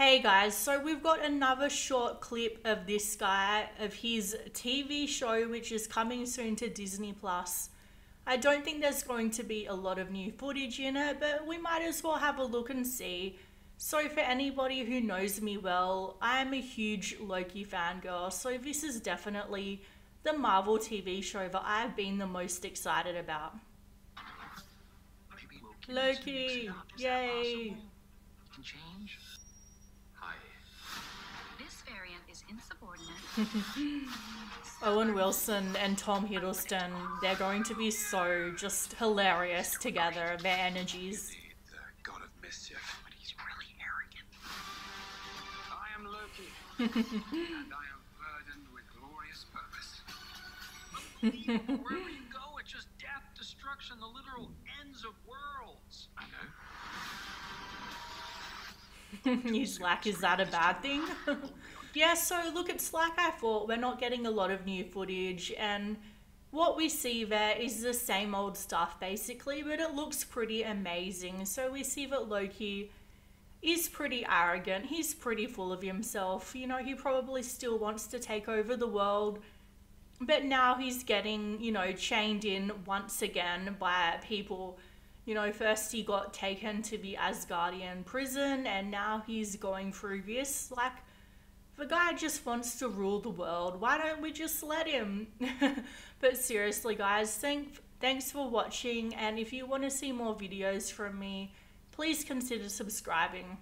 Hey guys, so we've got another short clip of this guy, of his TV show, which is coming soon to Disney Plus. I don't think there's going to be a lot of new footage in it, but we might as well have a look and see. So, for anybody who knows me well, I am a huge Loki fangirl, so this is definitely the Marvel TV show that I've been the most excited about. Loki, yay! Insubordinate. Owen Wilson and Tom Hiddleston, they're going to be so just hilarious together, their energies. The god of mischief. but he's really arrogant. I am Loki. and I am burdened with glorious purpose. Unbelievable. Wherever you go, it's just death, destruction, the literal ends of worlds. I know. He's like, is that a bad thing? Yeah, so look, it's like I thought, we're not getting a lot of new footage, and what we see there is the same old stuff basically, but it looks pretty amazing. So we see that Loki is pretty arrogant, he's pretty full of himself, you know, he probably still wants to take over the world. But now he's getting, you know, chained in once again by people you know, first he got taken to the Asgardian prison, and now he's going through this. Like, the guy just wants to rule the world. Why don't we just let him? but seriously, guys, thank, thanks for watching, and if you want to see more videos from me, please consider subscribing.